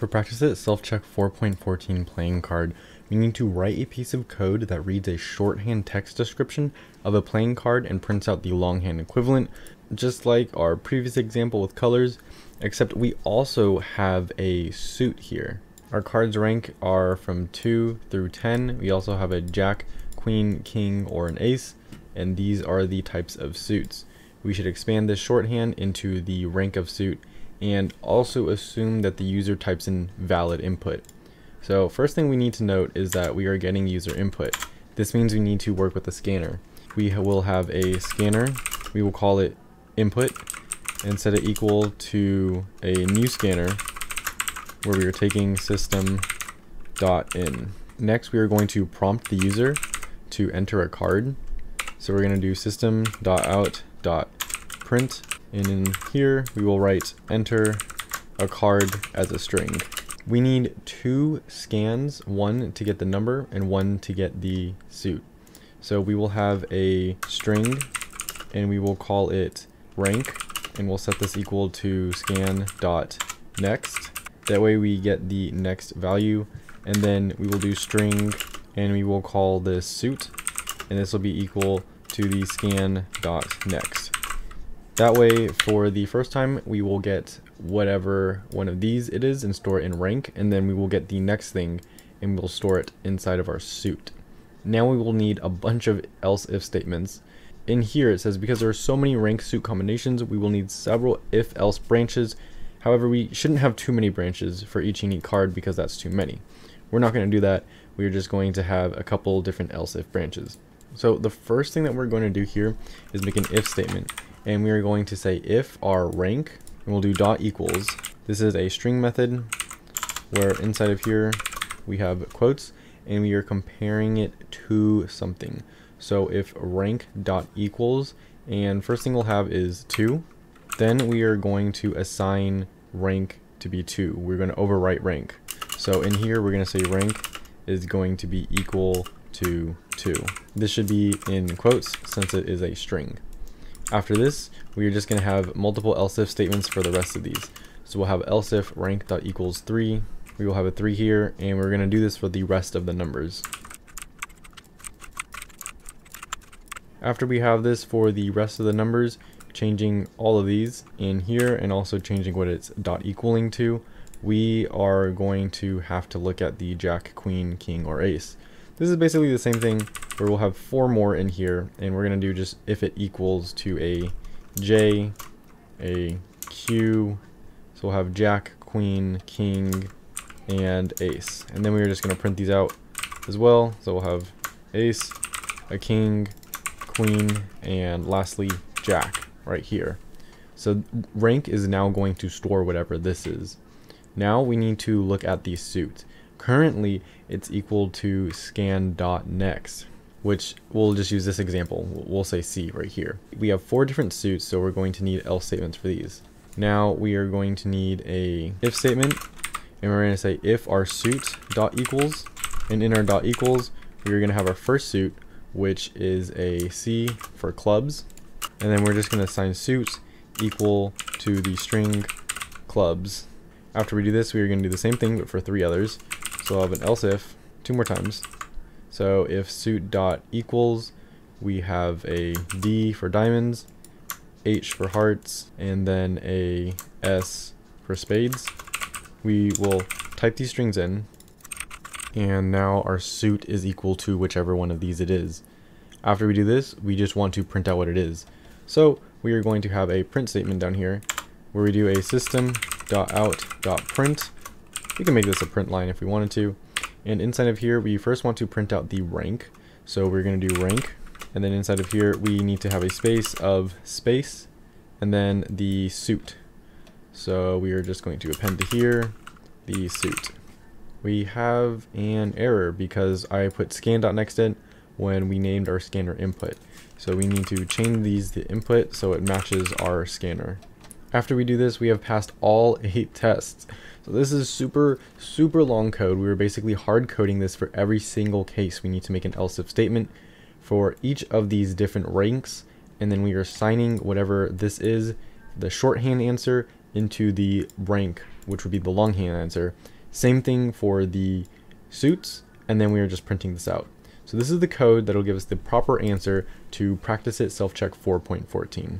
For practice it self-check 4.14 playing card, need to write a piece of code that reads a shorthand text description of a playing card and prints out the longhand equivalent, just like our previous example with colors, except we also have a suit here. Our cards rank are from 2 through 10. We also have a jack, queen, king, or an ace, and these are the types of suits. We should expand this shorthand into the rank of suit and also assume that the user types in valid input. So first thing we need to note is that we are getting user input. This means we need to work with the scanner. We will have a scanner, we will call it input, and set it equal to a new scanner where we are taking system dot in. Next we are going to prompt the user to enter a card. So we're going to do system and in here we will write enter a card as a string. We need two scans, one to get the number and one to get the suit. So we will have a string and we will call it rank and we'll set this equal to scan dot next. That way we get the next value and then we will do string and we will call this suit and this will be equal to the scan dot next. That way, for the first time, we will get whatever one of these it is and store it in rank, and then we will get the next thing and we'll store it inside of our suit. Now we will need a bunch of else if statements. In here it says because there are so many rank suit combinations, we will need several if else branches. However, we shouldn't have too many branches for each unique card because that's too many. We're not going to do that. We're just going to have a couple different else if branches. So the first thing that we're going to do here is make an if statement and we are going to say if our rank and we'll do dot equals. This is a string method where inside of here we have quotes and we are comparing it to something. So if rank dot equals and first thing we'll have is 2 then we are going to assign rank to be 2 we're going to overwrite rank. So in here we're going to say rank is going to be equal to 2 this should be in quotes since it is a string after this, we are just going to have multiple else if statements for the rest of these. So we'll have else if rank dot equals 3. We will have a 3 here, and we're going to do this for the rest of the numbers. After we have this for the rest of the numbers, changing all of these in here and also changing what it's dot equaling to, we are going to have to look at the jack, queen, king, or ace. This is basically the same thing where we'll have four more in here and we're going to do just if it equals to a J, a Q, so we'll have Jack, Queen, King, and Ace. And then we're just going to print these out as well. So we'll have Ace, a King, Queen, and lastly Jack right here. So rank is now going to store whatever this is. Now we need to look at the suit. Currently, it's equal to scan.next, which we'll just use this example. We'll say C right here. We have four different suits, so we're going to need else statements for these. Now we are going to need a if statement, and we're going to say if our suit dot equals, and in our dot equals, we're going to have our first suit, which is a C for clubs, and then we're just going to assign suit equal to the string clubs. After we do this, we are going to do the same thing, but for three others. So I'll have an else if two more times. So if suit dot equals, we have a D for diamonds, H for hearts, and then a S for spades. We will type these strings in, and now our suit is equal to whichever one of these it is. After we do this, we just want to print out what it is. So we are going to have a print statement down here where we do a system dot out dot print we can make this a print line if we wanted to. And inside of here, we first want to print out the rank. So we're going to do rank. And then inside of here, we need to have a space of space and then the suit. So we are just going to append to here the suit. We have an error because I put scan dot next it when we named our scanner input. So we need to change these to input so it matches our scanner. After we do this, we have passed all eight tests. So this is super, super long code. We were basically hard coding this for every single case. We need to make an else if statement for each of these different ranks. And then we are assigning whatever this is, the shorthand answer, into the rank which would be the longhand answer. Same thing for the suits, and then we are just printing this out. So this is the code that will give us the proper answer to practice it self-check 4.14.